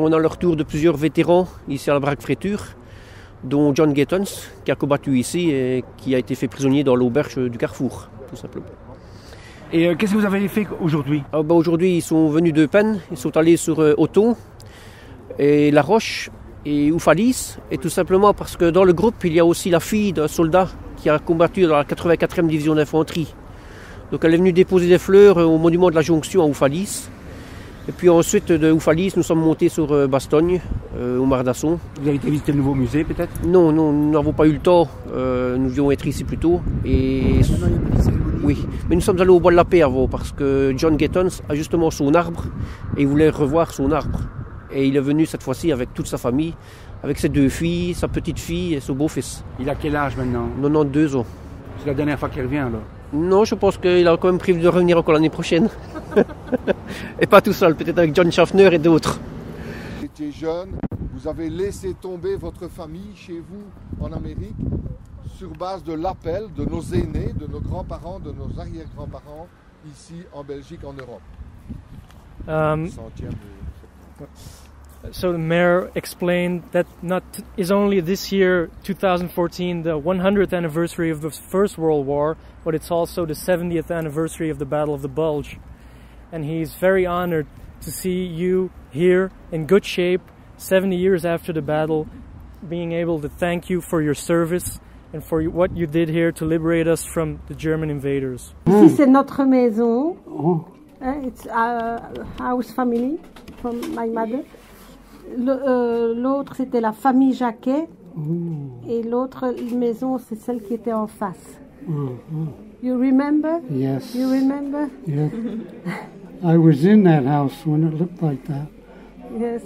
On a le retour de plusieurs vétérans ici à la Braque Fréture, dont John Gattons, qui a combattu ici et qui a été fait prisonnier dans l'auberge du Carrefour, tout simplement. Et euh, qu'est-ce que vous avez fait aujourd'hui? Ah, bah, Aujourd'hui, ils sont venus de peine, ils sont allés sur euh, Auton et La Roche et Oufalis, et tout simplement parce que dans le groupe, il y a aussi la fille d'un soldat qui a combattu dans la 84e division d'infanterie. Donc elle est venue déposer des fleurs euh, au monument de la jonction à Oufalis. Et puis ensuite de Oufalis, nous sommes montés sur euh, Bastogne, euh, au Mardasson. Vous avez été visiter le nouveau musée peut-être? Non, non, nous n'avons pas eu le temps. nous devions être ici plus tôt. Et... Oui, mais nous sommes allés au bois de la paix avant parce que John Gattons a justement son arbre et il voulait revoir son arbre. Et il est venu cette fois-ci avec toute sa famille, avec ses deux filles, sa petite fille et son beau-fils. Il a quel âge maintenant? 92 ans. C'est la dernière fois qu'il revient alors Non, je pense qu'il a quand même prévu de revenir encore l'année prochaine. et pas tout seul, peut-être avec John Schaffner et d'autres. Vous étiez jeune, vous avez laissé tomber votre famille chez vous en Amérique sur base de l'appel de nos aînés, de nos grands-parents, de nos arrière-grands-parents ici en Belgique, en Europe. Um, so the mayor explained that not is only this year 2014 the 100th anniversary of the first world war but it's also the 70th anniversary of the battle of the bulge and he's very honored to see you here in good shape 70 years after the battle being able to thank you for your service and for what you did here to liberate us from the German invaders. Ici c'est notre maison. Oh. Eh, it's a house family from my mother. Euh, l'autre, c'était la famille Jacquet. Mm. Et l'autre maison, c'est celle qui était en face. Mm You remember? Yes. You remember? Yes. I was in that house when it looked like that. Yes.